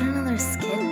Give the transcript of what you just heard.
Another skin